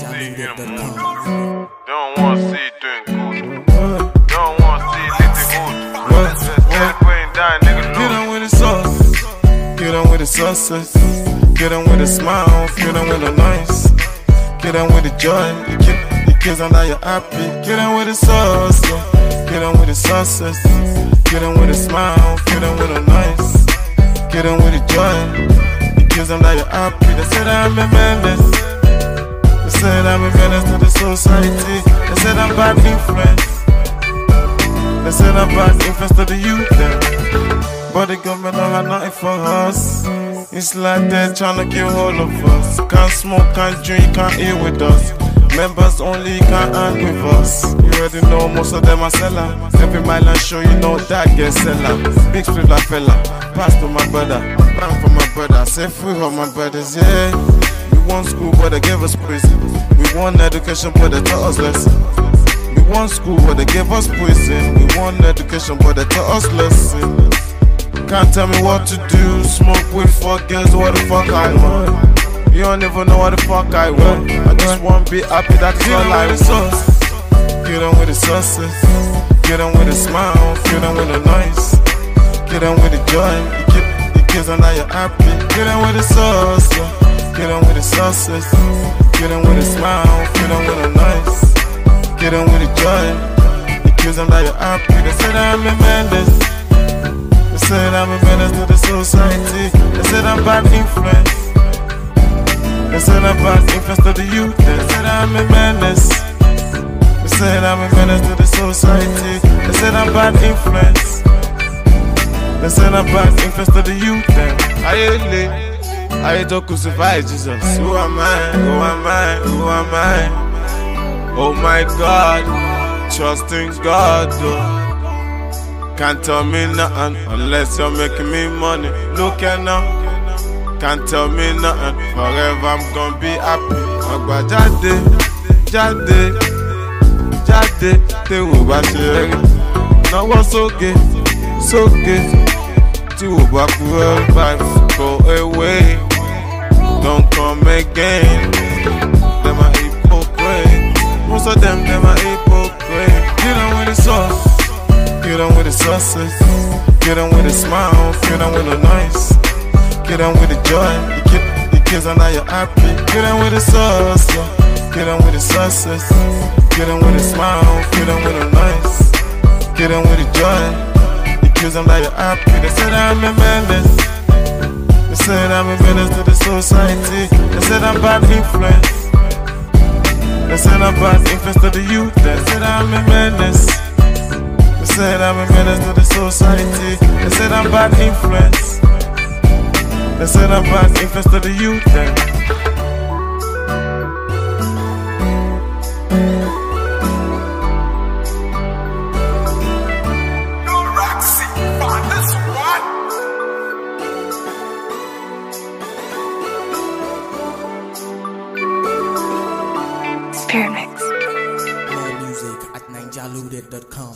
see him move. NaijaLoaded.com. They don't want to see you doing good. Don't want to see you living good. Head going down, nigga. Get Look. on with the sauce. Get on with the success. Get on with a smile. Get on with the nice. Get on with the joy. The, kid, the kids are now you're happy. Get on with the sauce. yeah. Get on with the success. Get on with a smile. Get on with the nice. Get on with the joy. The kids are now you're happy. They said I'm a menace. They said I'm a menace to the society. They said I'm bad influence. They said I'm bad influence to the youth. But the government don't have nothing for us. It's like they're trying to kill all of us. Can't smoke, can't drink, can't eat with us. Members only can't hang with us. You already know most of them are seller. Every mile and show you know that get seller. Big split like fella. Pass to my brother. Bang for my brother. Say free all my brothers, yeah. We want school, but they give us prison. We want education, but they taught us lesson. We want school, but they give us prison. We want education, but they taught us lesson. Can't tell me what to do. Smoke with fuck girls, what the fuck I want. You don't even know what the fuck I want. I just want to be happy, that's all I want. Get on with the success. Get on with a smile. Get on with the nice. Get on with the joy. Kid, the kids are now you're happy. Get on with the sauce. yeah. Get on with the success. Get on with a smile. Get on with the nice. Get on with the joy. The kids are now you're happy. They said I'm a menace. They said I'm a menace to the society. They said I'm bad influence. They said I'm bad influence to the youth. They said I'm a menace. They said I'm a menace to the society. They said I'm bad influence. They said I'm bad influence to the youth. Them. Ayele, I to crucify Jesus. Who am I? Who am I? Who am I? Oh my God, trust in God. Though. Can't tell me nothing unless you're making me money. Look at now. Can't tell me nothing. Forever I'm gonna be happy. Ọgbà jáde, jáde, jáde. Téwò bá ṣe rí. Sókè, sókè. Tí wò bá vibes go away. Don't come. Them are hypocrite. Most of them, them are hypocrite. Get on with the sauce. Get on with the success. Get on with a smile. Get on with a nice. Get on with the joy. The, kid, the kids are now you're happy. Get on with the sauce. Get on with the success. Get on with a smile. Get on with a nice. Get on with the joy. The kids are now you're happy. They said I'm a menace. They said I'm a menace the society. They said I'm bad influence. They said I'm bad influence to the youth. They said I'm a menace. They said I'm a menace to the society. They said I'm bad influence. They said I'm bad influence to the youth. Then. More music at NaijaLoaded.com.